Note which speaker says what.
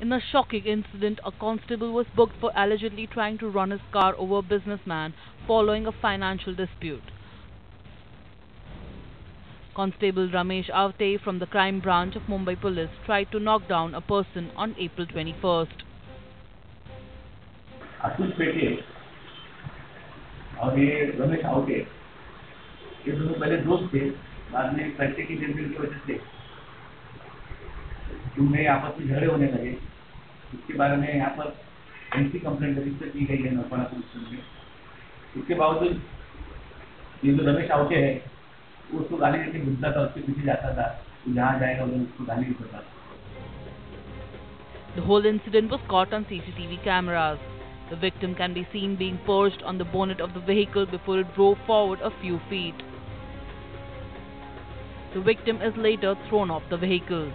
Speaker 1: In a shocking incident, a constable was booked for allegedly trying to run his car over a businessman following a financial dispute. Constable Ramesh Avte from the crime branch of Mumbai Police tried to knock down a person on April 21st.
Speaker 2: Atul पेटे और ये रमेश आवटे ये दोनों पहले दोस्त थे बाद में पैसे की लेन देन की वजह से उनमें आपस में झगड़े होने लगे इसके बारे में यहाँ पर एनसी कंप्लेंट रजिस्टर की गई है नौपाड़ा पुलिस में इसके बावजूद ये जो रमेश आवटे है उसको गाली देके घूमता था उसके पीछे जाता था जहाँ जाएगा उधर उसको गाली देता था
Speaker 1: The whole incident was caught on CCTV cameras. The victim can be seen being perched on the bonnet of the vehicle before it drove forward a few feet. The victim is later thrown off the vehicle.